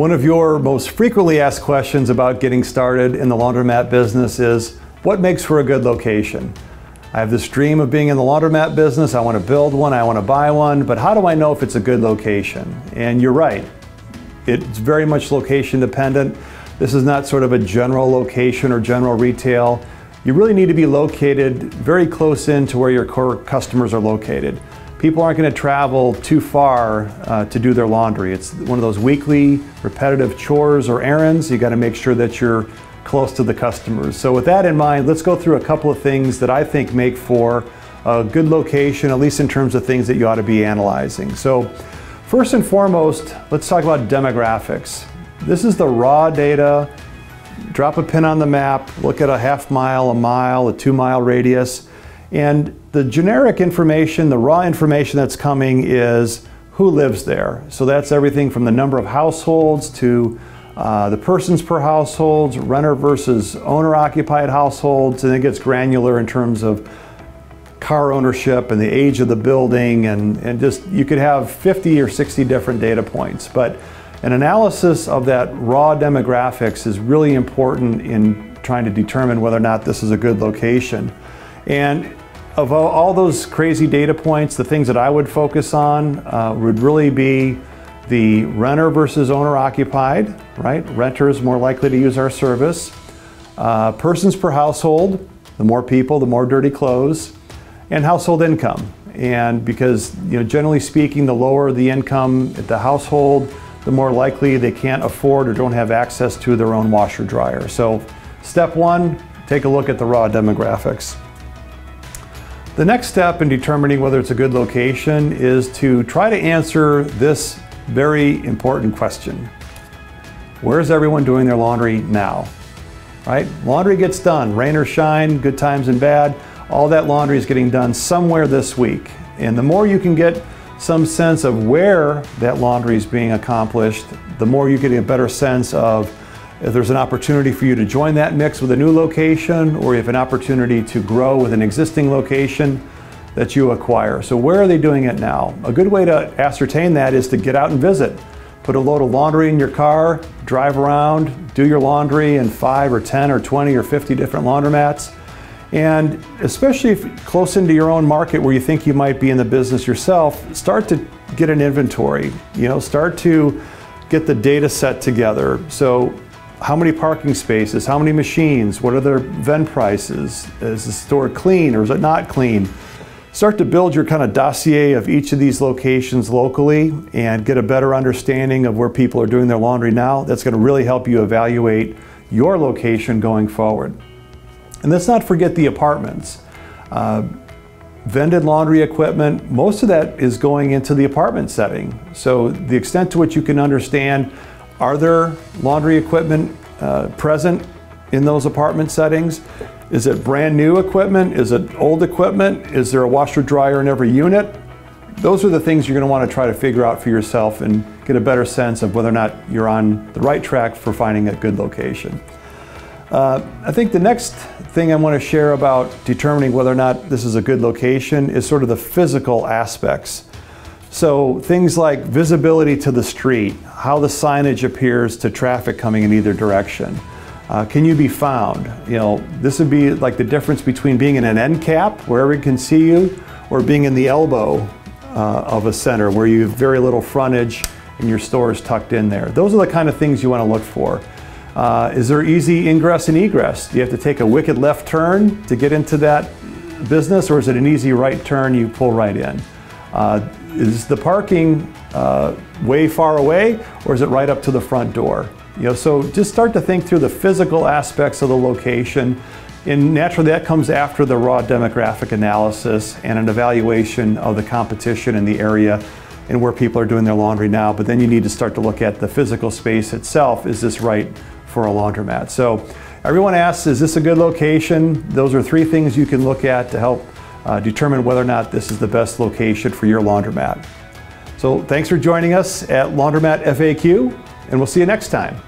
One of your most frequently asked questions about getting started in the laundromat business is, what makes for a good location? I have this dream of being in the laundromat business. I want to build one, I want to buy one, but how do I know if it's a good location? And you're right, it's very much location dependent. This is not sort of a general location or general retail. You really need to be located very close in to where your core customers are located. People aren't going to travel too far uh, to do their laundry. It's one of those weekly repetitive chores or errands. You got to make sure that you're close to the customers. So with that in mind, let's go through a couple of things that I think make for a good location, at least in terms of things that you ought to be analyzing. So first and foremost, let's talk about demographics. This is the raw data. Drop a pin on the map, look at a half mile, a mile, a two mile radius, and the generic information, the raw information that's coming is who lives there. So that's everything from the number of households to uh, the persons per households, renter versus owner occupied households, and it gets granular in terms of car ownership and the age of the building and, and just you could have 50 or 60 different data points. But an analysis of that raw demographics is really important in trying to determine whether or not this is a good location. And of all those crazy data points, the things that I would focus on uh, would really be the renter versus owner occupied, right? Renter is more likely to use our service. Uh, persons per household, the more people, the more dirty clothes, and household income. And because, you know, generally speaking, the lower the income at the household, the more likely they can't afford or don't have access to their own washer dryer. So step one, take a look at the raw demographics. The next step in determining whether it's a good location is to try to answer this very important question. Where's everyone doing their laundry now? Right? Laundry gets done, rain or shine, good times and bad. All that laundry is getting done somewhere this week. And the more you can get some sense of where that laundry is being accomplished, the more you get a better sense of if there's an opportunity for you to join that mix with a new location or you have an opportunity to grow with an existing location that you acquire. So where are they doing it now? A good way to ascertain that is to get out and visit. Put a load of laundry in your car, drive around, do your laundry in five or 10 or 20 or 50 different laundromats and especially if close into your own market where you think you might be in the business yourself, start to get an inventory. You know, start to get the data set together. So how many parking spaces, how many machines, what are their vend prices, is the store clean or is it not clean? Start to build your kind of dossier of each of these locations locally and get a better understanding of where people are doing their laundry now. That's going to really help you evaluate your location going forward. And let's not forget the apartments. Uh, vended laundry equipment, most of that is going into the apartment setting. So the extent to which you can understand, are there laundry equipment uh, present in those apartment settings? Is it brand new equipment? Is it old equipment? Is there a washer dryer in every unit? Those are the things you're going to want to try to figure out for yourself and get a better sense of whether or not you're on the right track for finding a good location. Uh, I think the next thing I want to share about determining whether or not this is a good location is sort of the physical aspects. So things like visibility to the street, how the signage appears to traffic coming in either direction. Uh, can you be found? You know, this would be like the difference between being in an end cap where everyone can see you or being in the elbow uh, of a center where you have very little frontage and your store is tucked in there. Those are the kind of things you want to look for. Uh, is there easy ingress and egress? Do you have to take a wicked left turn to get into that business or is it an easy right turn you pull right in? Uh, is the parking uh, way far away or is it right up to the front door? You know, so just start to think through the physical aspects of the location and naturally that comes after the raw demographic analysis and an evaluation of the competition in the area and where people are doing their laundry now. But then you need to start to look at the physical space itself. Is this right for a laundromat. So everyone asks, is this a good location? Those are three things you can look at to help uh, determine whether or not this is the best location for your laundromat. So thanks for joining us at Laundromat FAQ, and we'll see you next time.